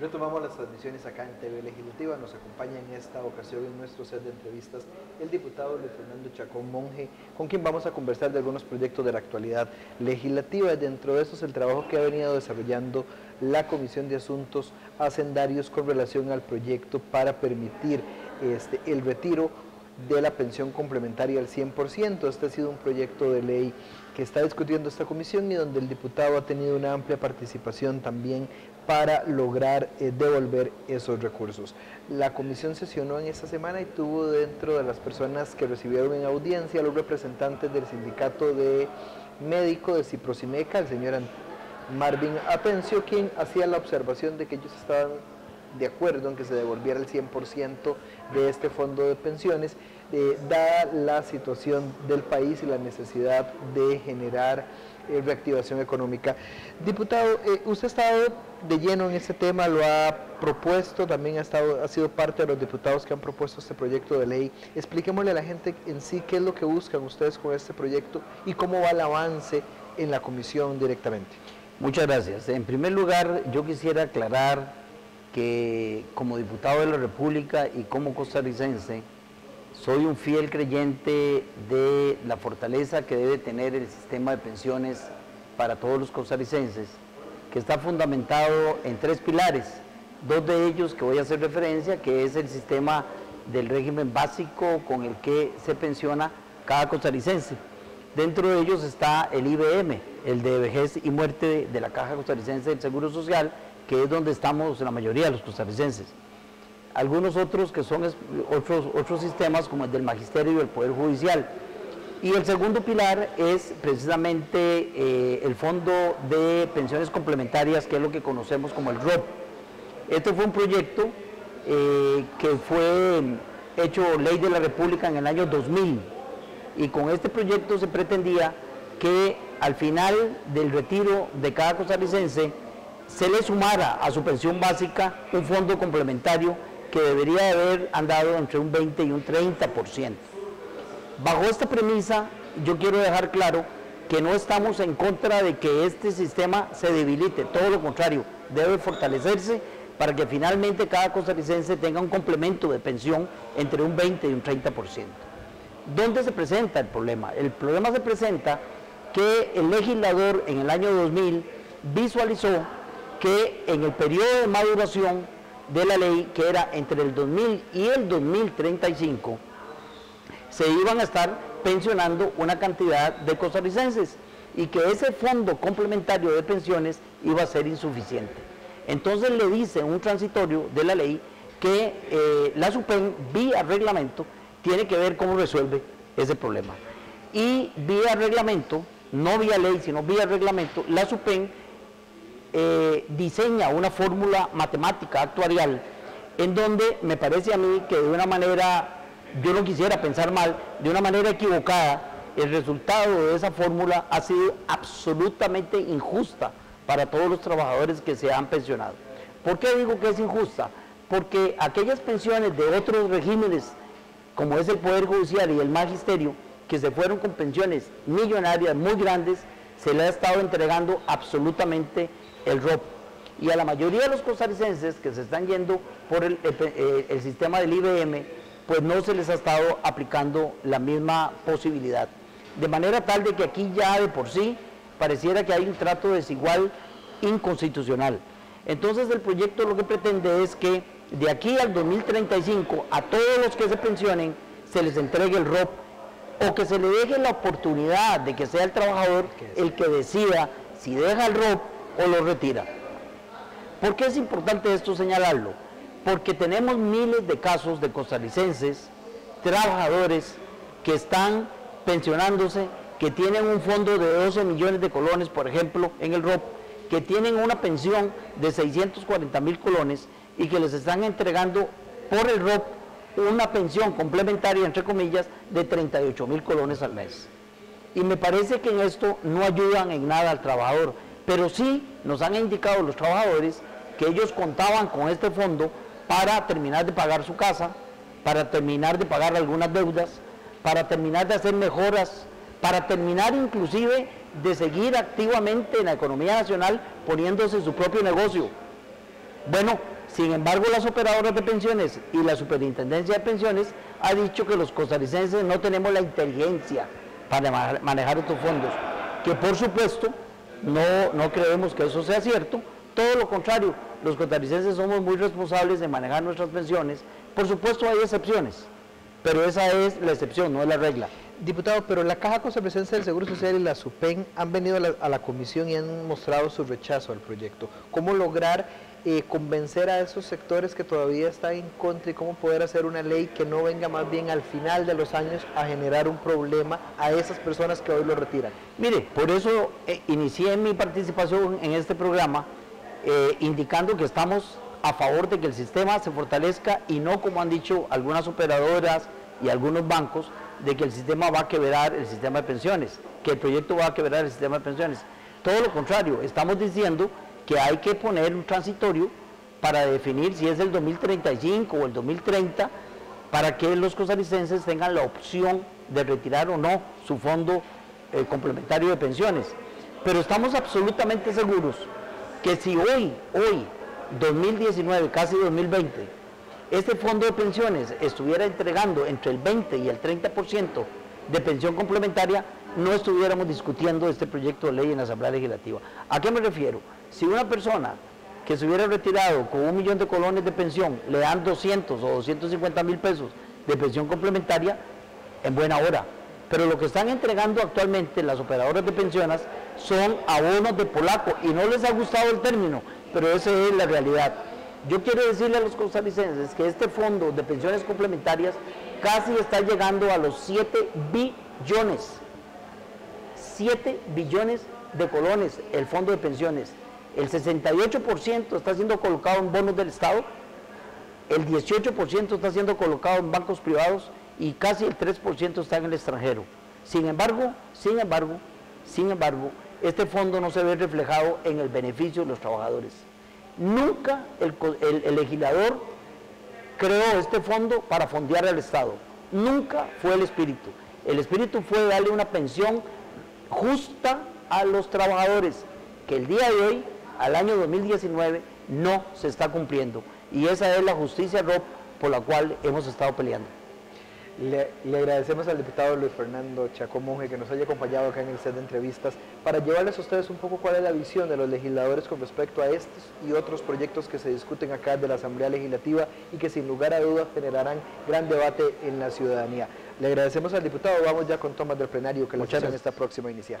Retomamos las transmisiones acá en TV Legislativa. Nos acompaña en esta ocasión en nuestro set de entrevistas el diputado Luis Fernando Chacón Monje, con quien vamos a conversar de algunos proyectos de la actualidad legislativa. Dentro de es el trabajo que ha venido desarrollando la Comisión de Asuntos Hacendarios con relación al proyecto para permitir este, el retiro de la pensión complementaria al 100%. Este ha sido un proyecto de ley que está discutiendo esta comisión y donde el diputado ha tenido una amplia participación también para lograr eh, devolver esos recursos. La comisión sesionó en esta semana y tuvo dentro de las personas que recibieron en audiencia los representantes del sindicato de médico de Ciprosimeca, el señor Marvin Atencio, quien hacía la observación de que ellos estaban de acuerdo en que se devolviera el 100% de este fondo de pensiones, eh, dada la situación del país y la necesidad de generar eh, reactivación económica. Diputado, eh, usted ha estado de lleno en este tema, lo ha propuesto, también ha, estado, ha sido parte de los diputados que han propuesto este proyecto de ley. Expliquémosle a la gente en sí qué es lo que buscan ustedes con este proyecto y cómo va el avance en la comisión directamente. Muchas gracias. En primer lugar, yo quisiera aclarar que como diputado de la República y como costarricense, soy un fiel creyente de la fortaleza que debe tener el sistema de pensiones para todos los costarricenses, que está fundamentado en tres pilares, dos de ellos que voy a hacer referencia, que es el sistema del régimen básico con el que se pensiona cada costarricense. Dentro de ellos está el IBM, el de vejez y muerte de la Caja Costarricense del Seguro Social, que es donde estamos la mayoría de los costarricenses algunos otros que son otros, otros sistemas como el del magisterio y el poder judicial. Y el segundo pilar es precisamente eh, el Fondo de Pensiones Complementarias, que es lo que conocemos como el ROP. Este fue un proyecto eh, que fue hecho ley de la República en el año 2000 y con este proyecto se pretendía que al final del retiro de cada costarricense se le sumara a su pensión básica un fondo complementario que debería haber andado entre un 20 y un 30%. Bajo esta premisa, yo quiero dejar claro que no estamos en contra de que este sistema se debilite, todo lo contrario, debe fortalecerse para que finalmente cada costarricense tenga un complemento de pensión entre un 20 y un 30%. ¿Dónde se presenta el problema? El problema se presenta que el legislador en el año 2000 visualizó que en el periodo de maduración de la ley, que era entre el 2000 y el 2035, se iban a estar pensionando una cantidad de costarricenses y que ese fondo complementario de pensiones iba a ser insuficiente. Entonces le dice un transitorio de la ley que eh, la SUPEN, vía reglamento, tiene que ver cómo resuelve ese problema. Y vía reglamento, no vía ley, sino vía reglamento, la SUPEN eh, diseña una fórmula matemática actuarial en donde me parece a mí que de una manera, yo no quisiera pensar mal, de una manera equivocada, el resultado de esa fórmula ha sido absolutamente injusta para todos los trabajadores que se han pensionado. ¿Por qué digo que es injusta? Porque aquellas pensiones de otros regímenes, como es el Poder Judicial y el Magisterio, que se fueron con pensiones millonarias muy grandes, se le ha estado entregando absolutamente el ROP. Y a la mayoría de los costarricenses que se están yendo por el, el, sistema del IBM, pues no se les ha estado aplicando la misma posibilidad. De manera tal de que aquí ya de por sí pareciera que hay un trato desigual inconstitucional. Entonces el proyecto lo que pretende es que de aquí al 2035 a todos los que se pensionen se les entregue el ROP o que se le deje la oportunidad de que sea el trabajador el que decida si deja el ROP o lo retira. ¿Por qué es importante esto señalarlo? Porque tenemos miles de casos de costarricenses, trabajadores que están pensionándose, que tienen un fondo de 12 millones de colones, por ejemplo, en el ROP, que tienen una pensión de 640 mil colones y que les están entregando por el ROP una pensión complementaria, entre comillas, de 38 mil colones al mes. Y me parece que en esto no ayudan en nada al trabajador pero sí nos han indicado los trabajadores que ellos contaban con este fondo para terminar de pagar su casa, para terminar de pagar algunas deudas, para terminar de hacer mejoras, para terminar inclusive de seguir activamente en la economía nacional poniéndose su propio negocio. Bueno, sin embargo, las operadoras de pensiones y la superintendencia de pensiones ha dicho que los costarricenses no tenemos la inteligencia para manejar estos fondos, que por supuesto no, no creemos que eso sea cierto, todo lo contrario, los costarricenses somos muy responsables de manejar nuestras pensiones, por supuesto hay excepciones, pero esa es la excepción, no es la regla. Diputado, pero la Caja Costarricense del Seguro Social y la SUPEN han venido a la, a la comisión y han mostrado su rechazo al proyecto. ¿Cómo lograr convencer a esos sectores que todavía están en contra y cómo poder hacer una ley que no venga más bien al final de los años a generar un problema a esas personas que hoy lo retiran. Mire, por eso eh, inicié mi participación en este programa eh, indicando que estamos a favor de que el sistema se fortalezca y no como han dicho algunas operadoras y algunos bancos de que el sistema va a quebrar el sistema de pensiones, que el proyecto va a quebrar el sistema de pensiones. Todo lo contrario, estamos diciendo que hay que poner un transitorio para definir si es el 2035 o el 2030 para que los costarricenses tengan la opción de retirar o no su fondo eh, complementario de pensiones. Pero estamos absolutamente seguros que si hoy, hoy, 2019, casi 2020, este fondo de pensiones estuviera entregando entre el 20 y el 30% de pensión complementaria, no estuviéramos discutiendo este proyecto de ley en la Asamblea Legislativa. ¿A qué me refiero? Si una persona que se hubiera retirado con un millón de colones de pensión le dan 200 o 250 mil pesos de pensión complementaria, en buena hora. Pero lo que están entregando actualmente las operadoras de pensiones son abonos de polaco y no les ha gustado el término, pero esa es la realidad. Yo quiero decirle a los costarricenses que este fondo de pensiones complementarias casi está llegando a los 7 billones. 7 billones de colones el fondo de pensiones. El 68% está siendo colocado en bonos del Estado, el 18% está siendo colocado en bancos privados y casi el 3% está en el extranjero. Sin embargo, sin embargo, sin embargo, este fondo no se ve reflejado en el beneficio de los trabajadores. Nunca el, el legislador creó este fondo para fondear al Estado. Nunca fue el espíritu. El espíritu fue darle una pensión justa a los trabajadores, que el día de hoy al año 2019 no se está cumpliendo. Y esa es la justicia, Rob, por la cual hemos estado peleando. Le, agradecemos al diputado Luis Fernando Chacomonge que nos haya acompañado acá en el set de entrevistas para llevarles a ustedes un poco cuál es la visión de los legisladores con respecto a estos y otros proyectos que se discuten acá de la Asamblea Legislativa y que sin lugar a dudas generarán gran debate en la ciudadanía. Le agradecemos al diputado, vamos ya con tomas del plenario que la sesión está próxima a iniciar.